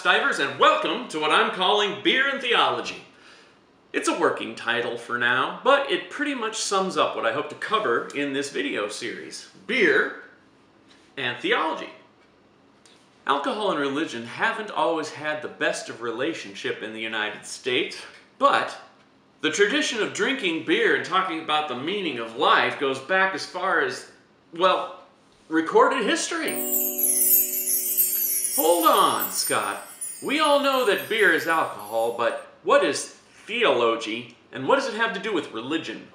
Stivers, and welcome to what I'm calling Beer and Theology. It's a working title for now, but it pretty much sums up what I hope to cover in this video series beer and theology. Alcohol and religion haven't always had the best of relationship in the United States, but the tradition of drinking beer and talking about the meaning of life goes back as far as, well, recorded history. Hold on, Scott. We all know that beer is alcohol, but what is theology and what does it have to do with religion?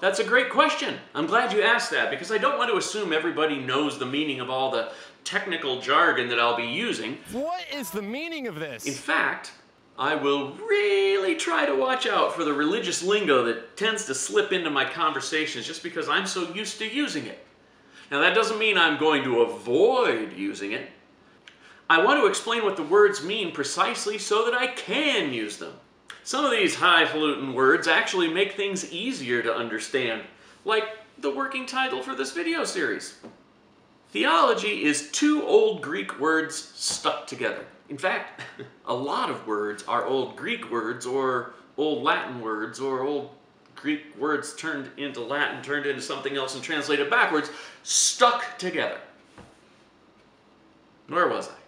That's a great question. I'm glad you asked that because I don't want to assume everybody knows the meaning of all the technical jargon that I'll be using. What is the meaning of this? In fact, I will really try to watch out for the religious lingo that tends to slip into my conversations just because I'm so used to using it. Now, that doesn't mean I'm going to avoid using it. I want to explain what the words mean precisely so that I can use them. Some of these highfalutin words actually make things easier to understand, like the working title for this video series. Theology is two old Greek words stuck together. In fact, a lot of words are old Greek words or old Latin words or old Greek words turned into Latin, turned into something else and translated backwards, stuck together. Where was I?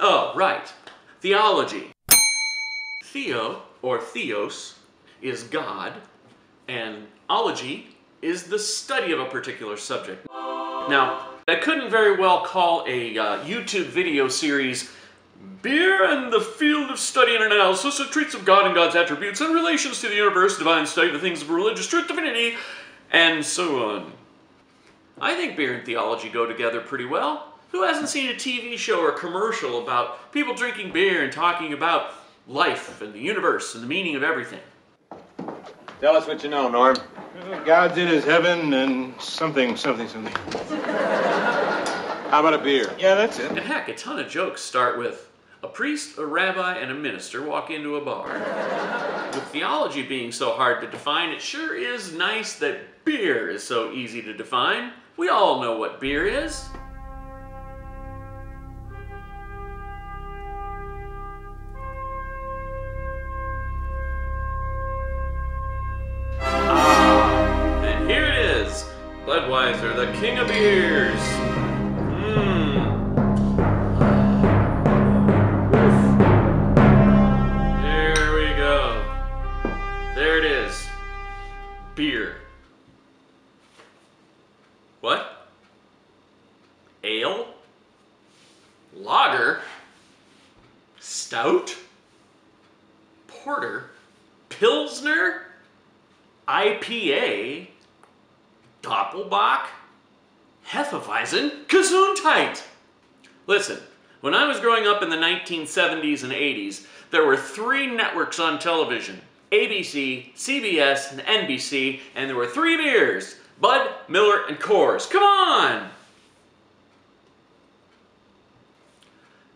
Oh, right. Theology. Theo, or theos, is God, and ology is the study of a particular subject. Now, I couldn't very well call a uh, YouTube video series Beer and the Field of Study and Analysis that treats of God and God's attributes and relations to the universe, divine study, of the things of religious truth, divinity, and so on. I think beer and theology go together pretty well. Who hasn't seen a TV show or commercial about people drinking beer and talking about life and the universe and the meaning of everything? Tell us what you know, Norm. God's in his heaven and something, something, something. How about a beer? Yeah, that's it. And heck, a ton of jokes start with a priest, a rabbi, and a minister walk into a bar. With theology being so hard to define, it sure is nice that beer is so easy to define. We all know what beer is. Budweiser, the king of beers. Hmm. There we go. There it is. Beer. What? Ale? Lager? Stout? Porter? Pilsner? IPA? Doppelbock? Hefeweizen? Gesundheit! Listen, when I was growing up in the 1970s and 80s, there were three networks on television ABC, CBS, and NBC, and there were three beers Bud, Miller, and Coors. Come on!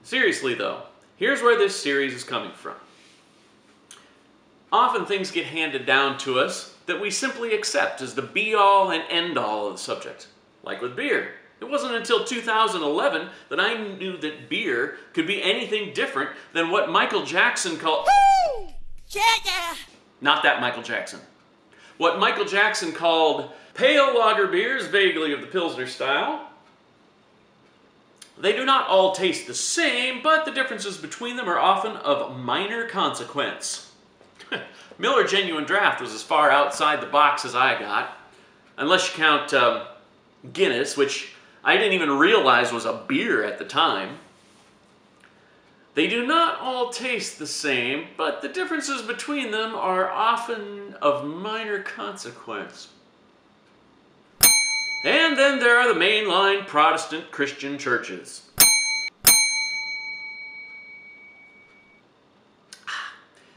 Seriously, though, here's where this series is coming from. Often things get handed down to us that we simply accept as the be all and end all of the subject, like with beer. It wasn't until 2011 that I knew that beer could be anything different than what Michael Jackson called. Yeah, yeah. Not that Michael Jackson. What Michael Jackson called pale lager beers, vaguely of the Pilsner style. They do not all taste the same, but the differences between them are often of minor consequence. Miller Genuine Draft was as far outside the box as I got, unless you count um, Guinness, which I didn't even realize was a beer at the time. They do not all taste the same, but the differences between them are often of minor consequence. And then there are the mainline Protestant Christian churches.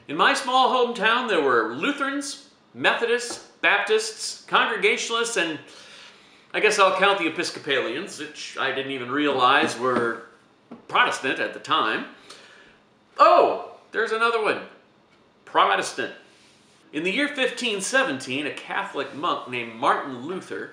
In my small hometown, there were Lutherans, Methodists, Baptists, Congregationalists, and I guess I'll count the Episcopalians, which I didn't even realize were Protestant at the time. Oh, there's another one Protestant. In the year 1517, a Catholic monk named Martin Luther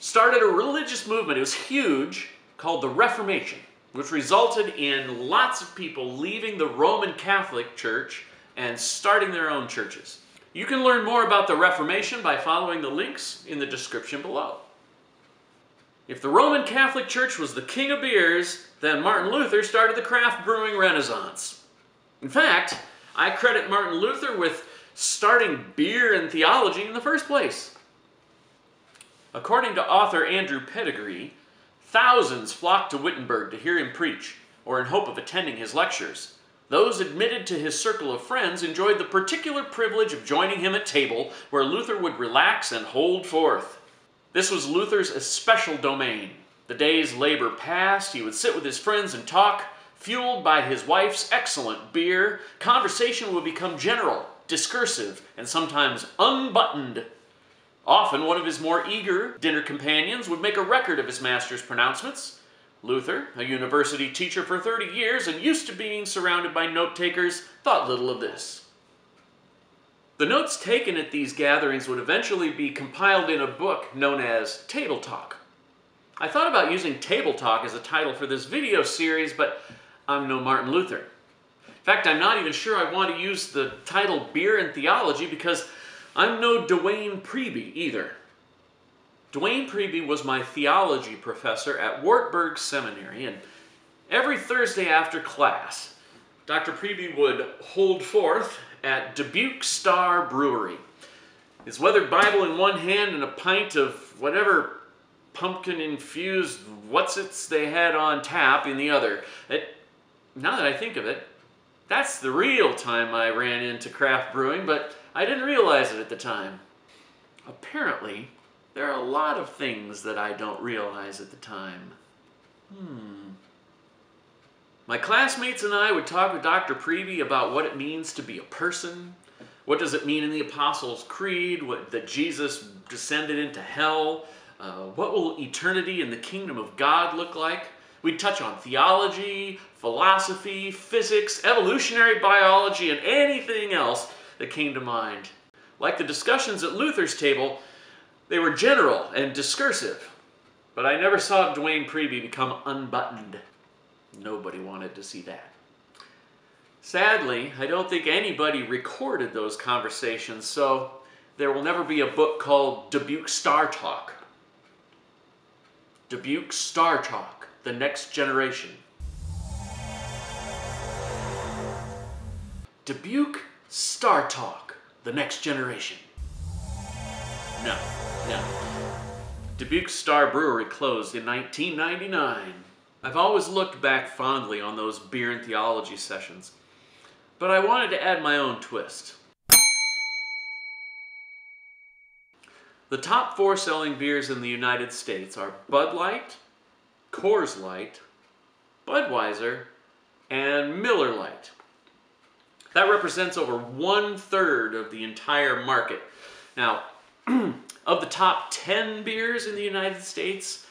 started a religious movement. It was huge, called the Reformation, which resulted in lots of people leaving the Roman Catholic Church and starting their own churches. You can learn more about the Reformation by following the links in the description below. If the Roman Catholic Church was the king of beers, then Martin Luther started the craft brewing renaissance. In fact, I credit Martin Luther with starting beer and theology in the first place. According to author Andrew Pettegree, thousands flocked to Wittenberg to hear him preach or in hope of attending his lectures. Those admitted to his circle of friends enjoyed the particular privilege of joining him at table where Luther would relax and hold forth. This was Luther's especial domain. The day's labor passed, he would sit with his friends and talk. Fueled by his wife's excellent beer, conversation would become general, discursive, and sometimes unbuttoned. Often, one of his more eager dinner companions would make a record of his master's pronouncements. Luther, a university teacher for 30 years and used to being surrounded by note takers, thought little of this. The notes taken at these gatherings would eventually be compiled in a book known as Table Talk. I thought about using Table Talk as a title for this video series, but I'm no Martin Luther. In fact, I'm not even sure I want to use the title Beer and Theology because I'm no Duane Priebe either. Duane Priebe was my theology professor at Wartburg Seminary, and every Thursday after class, Dr. Priebe would hold forth at Dubuque Star Brewery. His weathered Bible in one hand and a pint of whatever pumpkin infused what's its they had on tap in the other. It, now that I think of it, that's the real time I ran into craft brewing, but I didn't realize it at the time. Apparently, there are a lot of things that I don't realize at the time. Hmm. My classmates and I would talk with Dr. Priebe about what it means to be a person. What does it mean in the Apostles' Creed? What, that Jesus descended into hell? Uh, what will eternity in the kingdom of God look like? We'd touch on theology, philosophy, physics, evolutionary biology, and anything else that came to mind. Like the discussions at Luther's table, they were general and discursive, but I never saw Duane Priebe become unbuttoned. Nobody wanted to see that. Sadly, I don't think anybody recorded those conversations, so there will never be a book called Dubuque Star Talk. Dubuque Star Talk, the next generation. Dubuque Star Talk, the next generation. No. Yeah. Dubuque Star Brewery closed in 1999. I've always looked back fondly on those beer and theology sessions, but I wanted to add my own twist. The top four selling beers in the United States are Bud Light, Coors Light, Budweiser, and Miller Lite. That represents over one third of the entire market. Now, Of the top 10 beers in the United States,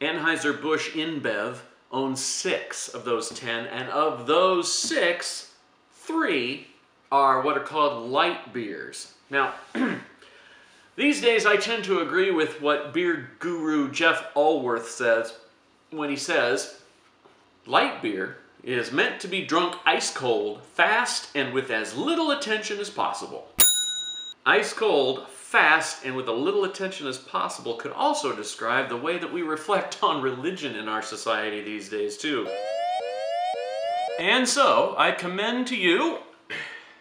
Anheuser-Busch InBev owns six of those 10, and of those six, three are what are called light beers. Now, these days I tend to agree with what beer guru Jeff Alworth says when he says, light beer is meant to be drunk ice cold, fast, and with as little attention as possible. Ice cold, fast and with as little attention as possible could also describe the way that we reflect on religion in our society these days, too. And so, I commend to you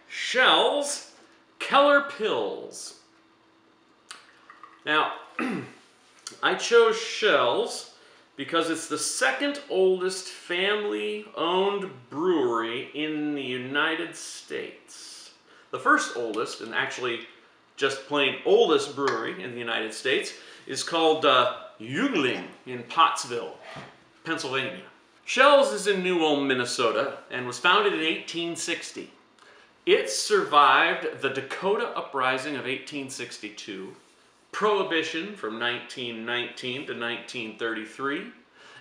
Schell's Keller Pils. Now, I chose Schell's because it's the second oldest family owned brewery in the United States. The first oldest, and actually just plain oldest brewery in the United States, is called uh, Yuengling in Pottsville, Pennsylvania. Schell's is in New Ulm, Minnesota, and was founded in 1860. It survived the Dakota Uprising of 1862, Prohibition from 1919 to 1933,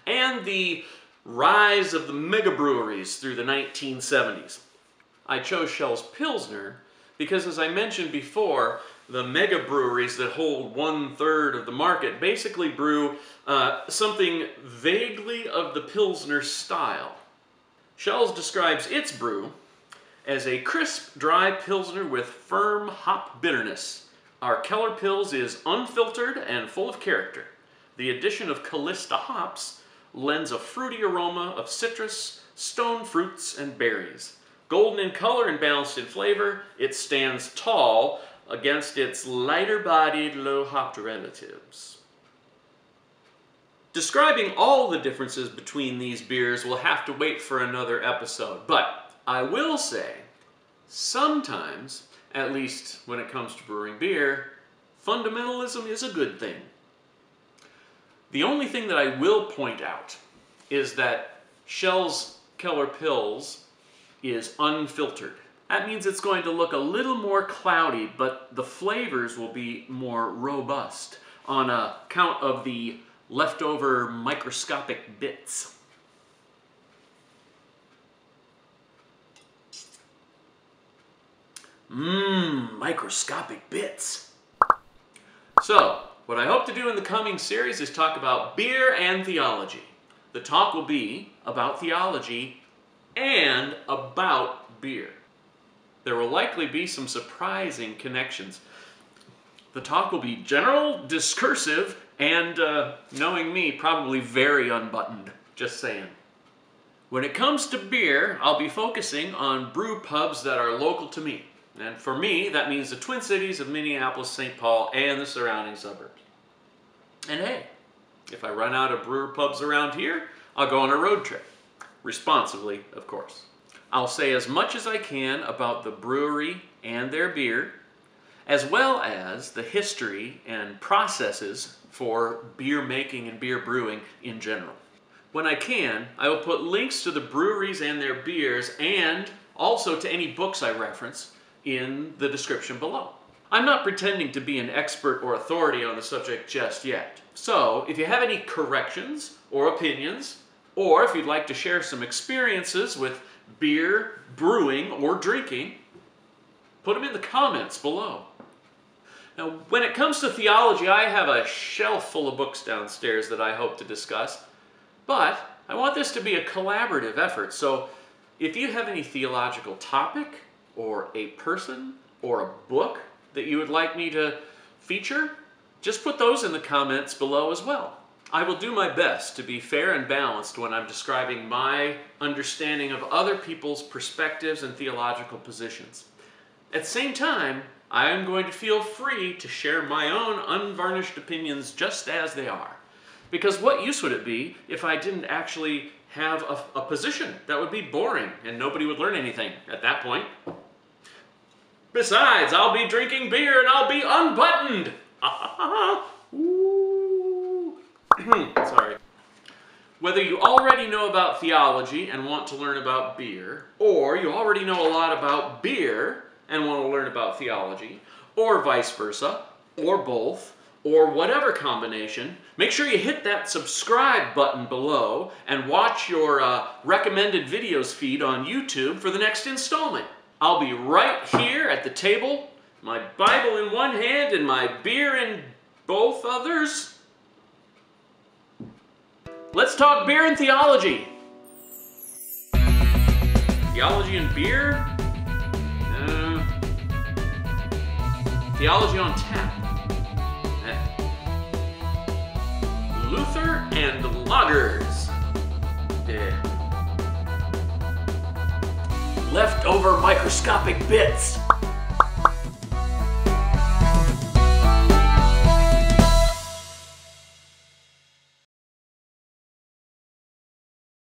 and the rise of the mega breweries through the 1970s. I chose Schell's Pilsner because, as I mentioned before, the mega breweries that hold one third of the market basically brew uh, something vaguely of the Pilsner style. Schell's describes its brew as a crisp, dry Pilsner with firm hop bitterness our Keller Pils is unfiltered and full of character. The addition of Callista hops lends a fruity aroma of citrus, stone fruits, and berries. Golden in color and balanced in flavor, it stands tall against its lighter-bodied, low-hopped relatives. Describing all the differences between these beers will have to wait for another episode, but I will say, sometimes at least when it comes to brewing beer, fundamentalism is a good thing. The only thing that I will point out is that Schell's Keller Pils is unfiltered. That means it's going to look a little more cloudy, but the flavors will be more robust on account of the leftover microscopic bits. Mmm, microscopic bits. So, what I hope to do in the coming series is talk about beer and theology. The talk will be about theology and about beer. There will likely be some surprising connections. The talk will be general, discursive, and, uh, knowing me, probably very unbuttoned. Just saying. When it comes to beer, I'll be focusing on brew pubs that are local to me. And for me, that means the Twin Cities of Minneapolis, St. Paul, and the surrounding suburbs. And hey, if I run out of brewer pubs around here, I'll go on a road trip. Responsibly, of course. I'll say as much as I can about the brewery and their beer, as well as the history and processes for beer making and beer brewing in general. When I can, I will put links to the breweries and their beers and also to any books I reference in the description below. I'm not pretending to be an expert or authority on the subject just yet. So, if you have any corrections or opinions, or if you'd like to share some experiences with beer, brewing, or drinking, put them in the comments below. Now, when it comes to theology, I have a shelf full of books downstairs that I hope to discuss, but I want this to be a collaborative effort, so if you have any theological topic or a person or a book that you would like me to feature, just put those in the comments below as well. I will do my best to be fair and balanced when I'm describing my understanding of other people's perspectives and theological positions. At the same time, I am going to feel free to share my own unvarnished opinions just as they are. Because what use would it be if I didn't actually have a, a position? That would be boring and nobody would learn anything at that point. Besides, I'll be drinking beer and I'll be unbuttoned. Sorry. Whether you already know about theology and want to learn about beer, or you already know a lot about beer and want to learn about theology, or vice versa, or both, or whatever combination, make sure you hit that subscribe button below and watch your uh, recommended videos feed on YouTube for the next installment. I'll be right here at the table, my Bible in one hand and my beer in both others. Let's talk beer and theology. Theology and beer? Uh, theology on tap. Uh, Luther and lagers. Yeah leftover microscopic bits.